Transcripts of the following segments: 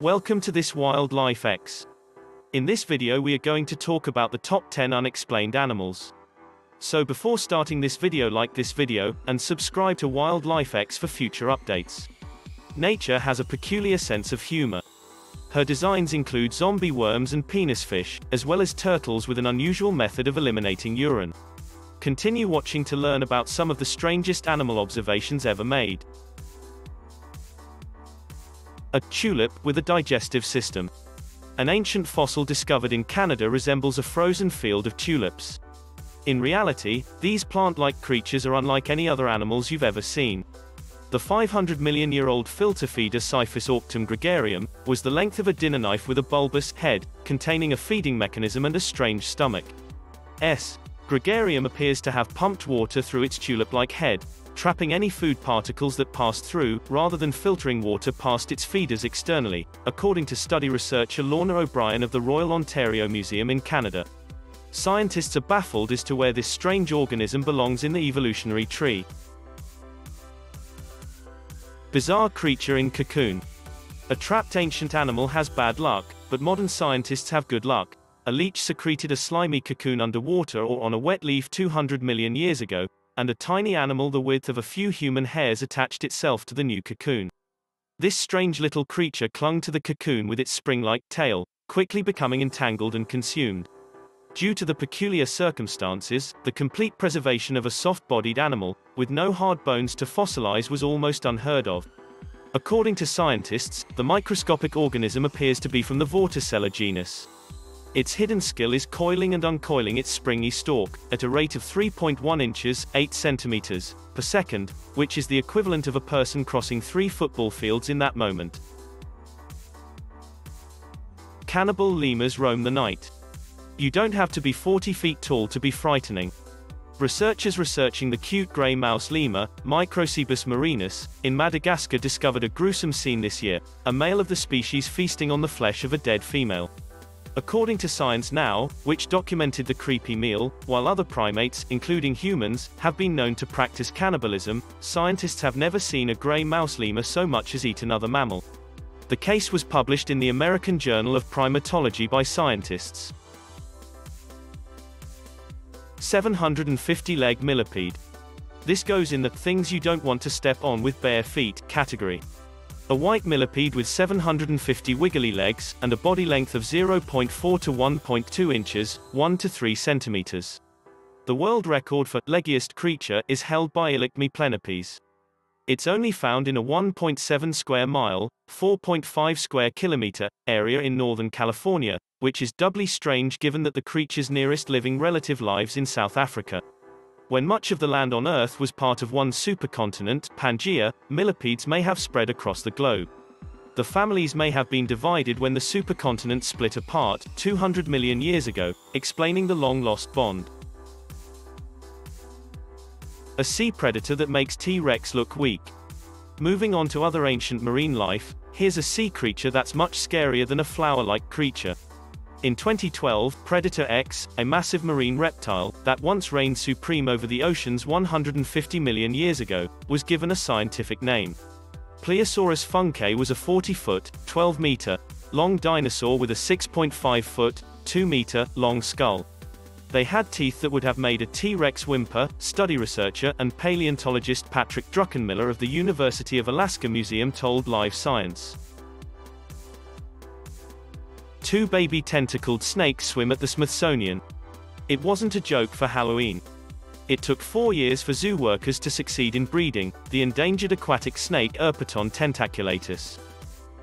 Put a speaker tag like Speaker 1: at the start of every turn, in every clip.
Speaker 1: Welcome to this Wildlife X. In this video we are going to talk about the top 10 unexplained animals. So before starting this video like this video, and subscribe to Wildlife X for future updates. Nature has a peculiar sense of humor. Her designs include zombie worms and penis fish, as well as turtles with an unusual method of eliminating urine. Continue watching to learn about some of the strangest animal observations ever made. A tulip with a digestive system. An ancient fossil discovered in Canada resembles a frozen field of tulips. In reality, these plant-like creatures are unlike any other animals you've ever seen. The 500 million year old filter feeder Siphusauctum gregarium was the length of a dinner knife with a bulbous head, containing a feeding mechanism and a strange stomach. S. Gregarium appears to have pumped water through its tulip-like head, trapping any food particles that passed through, rather than filtering water past its feeders externally, according to study researcher Lorna O'Brien of the Royal Ontario Museum in Canada. Scientists are baffled as to where this strange organism belongs in the evolutionary tree. Bizarre creature in cocoon. A trapped ancient animal has bad luck, but modern scientists have good luck. A leech secreted a slimy cocoon underwater or on a wet leaf 200 million years ago, and a tiny animal the width of a few human hairs attached itself to the new cocoon. This strange little creature clung to the cocoon with its spring-like tail, quickly becoming entangled and consumed. Due to the peculiar circumstances, the complete preservation of a soft-bodied animal, with no hard bones to fossilize was almost unheard of. According to scientists, the microscopic organism appears to be from the Vorticella genus. Its hidden skill is coiling and uncoiling its springy stalk, at a rate of 3.1 inches 8 centimeters, per second, which is the equivalent of a person crossing three football fields in that moment. Cannibal lemurs roam the night. You don't have to be 40 feet tall to be frightening. Researchers researching the cute grey mouse lemur, Microcebus murinus, in Madagascar discovered a gruesome scene this year, a male of the species feasting on the flesh of a dead female. According to Science Now, which documented the creepy meal, while other primates, including humans, have been known to practice cannibalism, scientists have never seen a gray mouse lemur so much as eat another mammal. The case was published in the American Journal of Primatology by scientists. 750 leg millipede. This goes in the things you don't want to step on with bare feet category. A white millipede with 750 wiggly legs, and a body length of 0.4 to 1.2 inches, 1 to 3 centimeters. The world record for leggiest creature is held by Illacme plenipes. It's only found in a 1.7 square mile, 4.5 square kilometer, area in Northern California, which is doubly strange given that the creature's nearest living relative lives in South Africa. When much of the land on Earth was part of one supercontinent, Pangaea, millipedes may have spread across the globe. The families may have been divided when the supercontinent split apart, 200 million years ago, explaining the long-lost bond. A sea predator that makes T-Rex look weak. Moving on to other ancient marine life, here's a sea creature that's much scarier than a flower-like creature. In 2012, Predator X, a massive marine reptile that once reigned supreme over the oceans 150 million years ago, was given a scientific name. Pliosaurus funke was a 40-foot, 12-meter, long dinosaur with a 6.5-foot, 2-meter, long skull. They had teeth that would have made a T-Rex whimper, study researcher and paleontologist Patrick Druckenmiller of the University of Alaska Museum told Live Science. Two baby tentacled snakes swim at the Smithsonian. It wasn't a joke for Halloween. It took four years for zoo workers to succeed in breeding the endangered aquatic snake Erpeton tentaculatus.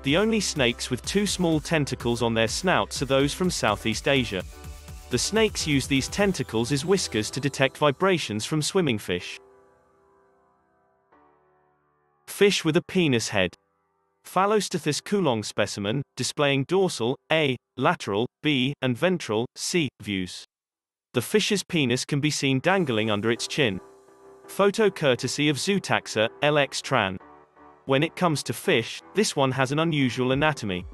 Speaker 1: The only snakes with two small tentacles on their snouts are those from Southeast Asia. The snakes use these tentacles as whiskers to detect vibrations from swimming fish. Fish with a penis head. Phallostethus cuulong specimen, displaying dorsal, A, lateral, B, and ventral, C, views. The fish's penis can be seen dangling under its chin. Photo courtesy of Zootaxa, LX Tran. When it comes to fish, this one has an unusual anatomy.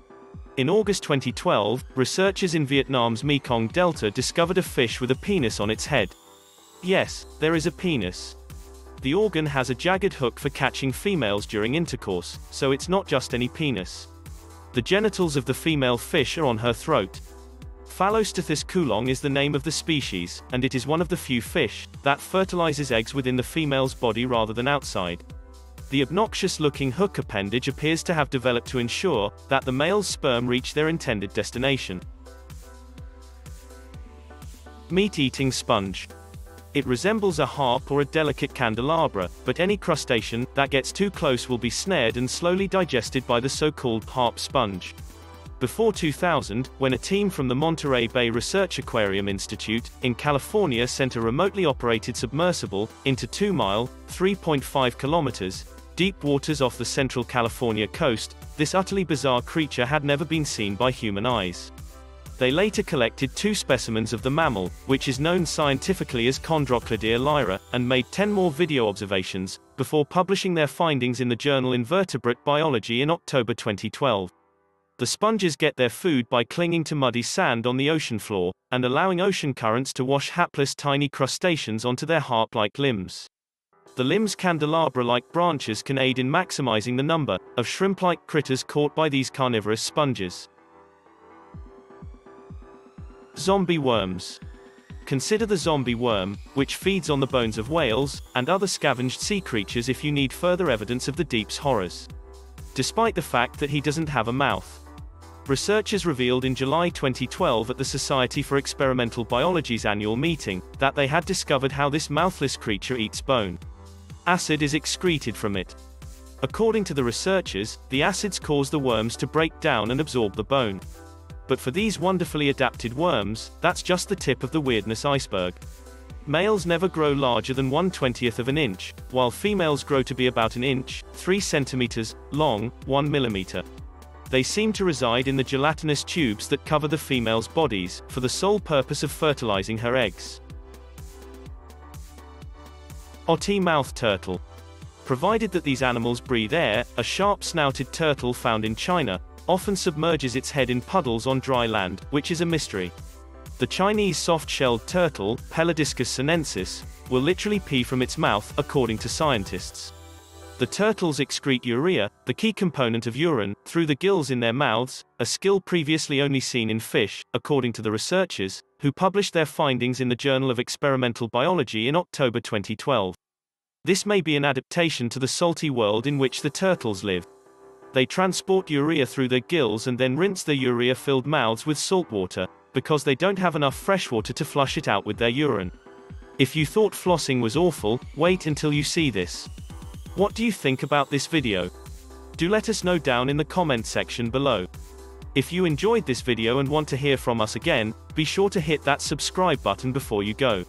Speaker 1: In August 2012, researchers in Vietnam's Mekong Delta discovered a fish with a penis on its head. Yes, there is a penis. The organ has a jagged hook for catching females during intercourse, so it's not just any penis. The genitals of the female fish are on her throat. Phallostethus cuulong is the name of the species, and it is one of the few fish that fertilizes eggs within the female's body rather than outside. The obnoxious-looking hook appendage appears to have developed to ensure that the male's sperm reach their intended destination. Meat-eating sponge. It resembles a harp or a delicate candelabra, but any crustacean that gets too close will be snared and slowly digested by the so-called harp sponge. Before 2000, when a team from the Monterey Bay Research Aquarium Institute, in California sent a remotely operated submersible, into 2-mile, 3.5 kilometers, deep waters off the central California coast, this utterly bizarre creature had never been seen by human eyes. They later collected two specimens of the mammal, which is known scientifically as Chondrocladia lyra, and made 10 more video observations, before publishing their findings in the journal Invertebrate Biology in October 2012. The sponges get their food by clinging to muddy sand on the ocean floor, and allowing ocean currents to wash hapless tiny crustaceans onto their harp-like limbs. The limb's candelabra-like branches can aid in maximizing the number of shrimp-like critters caught by these carnivorous sponges. Zombie worms. Consider the zombie worm, which feeds on the bones of whales, and other scavenged sea creatures if you need further evidence of the deep's horrors. Despite the fact that he doesn't have a mouth. Researchers revealed in July 2012 at the Society for Experimental Biology's annual meeting, that they had discovered how this mouthless creature eats bone. Acid is excreted from it. According to the researchers, the acids cause the worms to break down and absorb the bone. But for these wonderfully adapted worms, that's just the tip of the weirdness iceberg. Males never grow larger than 1 20th of an inch, while females grow to be about an inch, 3 centimeters, long, 1 millimeter. They seem to reside in the gelatinous tubes that cover the female's bodies, for the sole purpose of fertilizing her eggs. Otty mouth turtle. Provided that these animals breathe air, a sharp-snouted turtle found in China, often submerges its head in puddles on dry land, which is a mystery. The Chinese soft-shelled turtle, Pelodiscus sinensis, will literally pee from its mouth, according to scientists. The turtles excrete urea, the key component of urine, through the gills in their mouths, a skill previously only seen in fish, according to the researchers, who published their findings in the Journal of Experimental Biology in October 2012. This may be an adaptation to the salty world in which the turtles live. They transport urea through their gills and then rinse their urea-filled mouths with salt water, because they don't have enough fresh water to flush it out with their urine. If you thought flossing was awful, wait until you see this. What do you think about this video? Do let us know down in the comment section below. If you enjoyed this video and want to hear from us again, be sure to hit that subscribe button before you go.